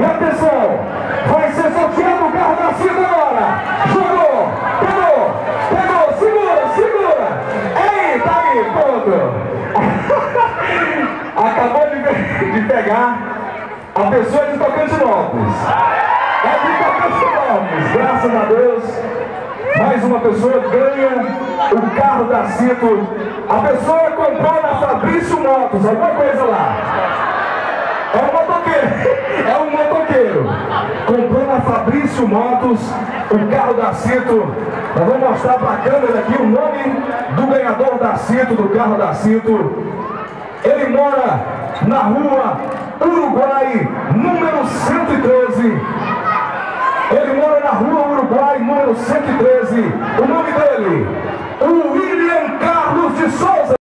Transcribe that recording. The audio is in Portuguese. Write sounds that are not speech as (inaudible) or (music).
E atenção, vai ser sorteado o carro da agora. Jogou, pegou, pegou, segura, segura. Ei, tá aí, pronto. (laughs) Acabou de, de pegar a pessoa de Tocantinópolis. É de Tocantinópolis, graças a Deus. Mais uma pessoa ganha o carro da Cito. A pessoa comprou na Fabrício Motos, alguma coisa lá. É um motoqueiro. É um motoqueiro. Comprou na Fabrício Motos o carro da Cito. Nós vamos mostrar para a câmera aqui o nome do ganhador da Cito, do carro da Cito. Ele mora na rua Uruguai, número 113. Ele mora na rua Uruguai, número 113. O nome dele,